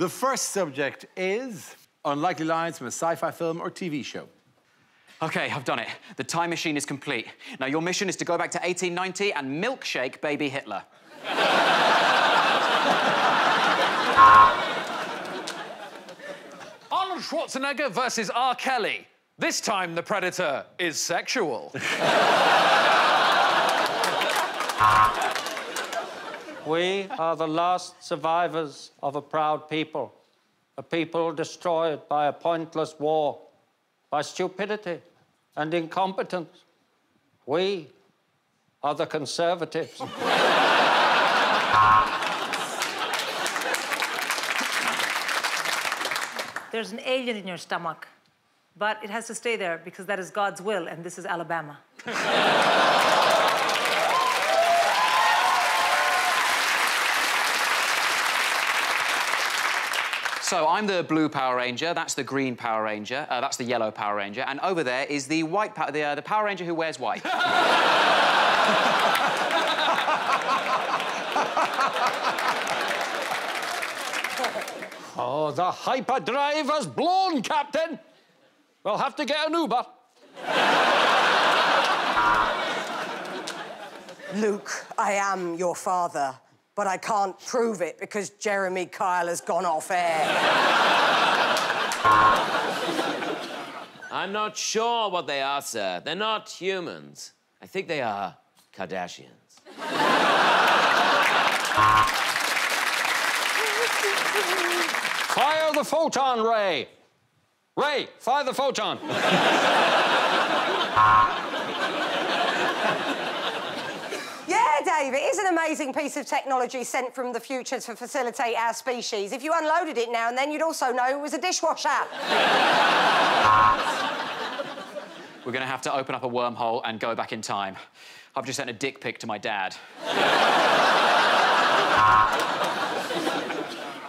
The first subject is unlikely lines from a sci-fi film or TV show. Okay, I've done it. The time machine is complete. Now, your mission is to go back to 1890 and milkshake baby Hitler. Arnold Schwarzenegger versus R. Kelly. This time the predator is sexual. We are the last survivors of a proud people, a people destroyed by a pointless war, by stupidity and incompetence. We are the conservatives. There's an alien in your stomach, but it has to stay there because that is God's will, and this is Alabama. So I'm the blue Power Ranger, that's the green Power Ranger, uh, that's the yellow Power Ranger, and over there is the white power, the, uh, the Power Ranger who wears white. Oh, the hyperdrive has blown, Captain. We'll have to get an Uber. Luke, I am your father, but I can't prove it because Jeremy Kyle has gone off air. I'm not sure what they are, sir. They're not humans. I think they are Kardashians. Fire the photon ray. Ray, fire the photon. Yeah, Dave, it is an amazing piece of technology sent from the future to facilitate our species. If you unloaded it now and then, you'd also know it was a dishwasher. We're gonna have to open up a wormhole and go back in time. I've just sent a dick pic to my dad.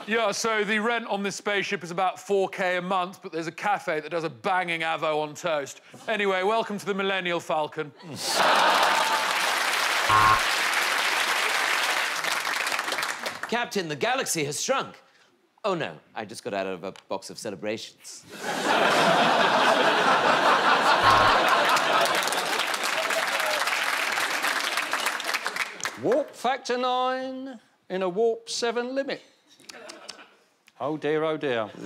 Yeah, so the rent on this spaceship is about 4k a month, but there's a cafe that does a banging avo on toast. Anyway, welcome to the Millennial Falcon. Captain, the galaxy has shrunk. Oh no, I just got out of a box of celebrations. Warp factor nine in a warp seven limit. Oh dear, oh dear.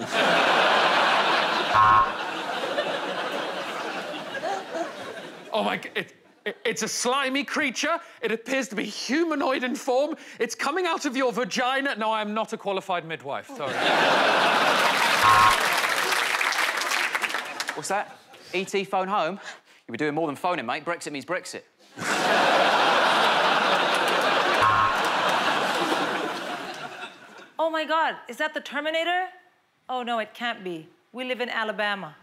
Oh my god, it, it- it's a slimy creature. It appears to be humanoid in form. It's coming out of your vagina. No, I am not a qualified midwife, sorry. What's that? ET phone home? You'll be doing more than phoning, mate. Brexit means Brexit. Oh my God, is that the Terminator? Oh no, it can't be. We live in Alabama.